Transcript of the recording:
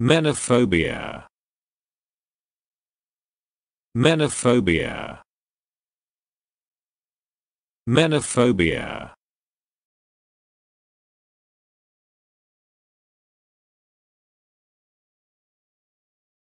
Menophobia. Menophobia. Menophobia.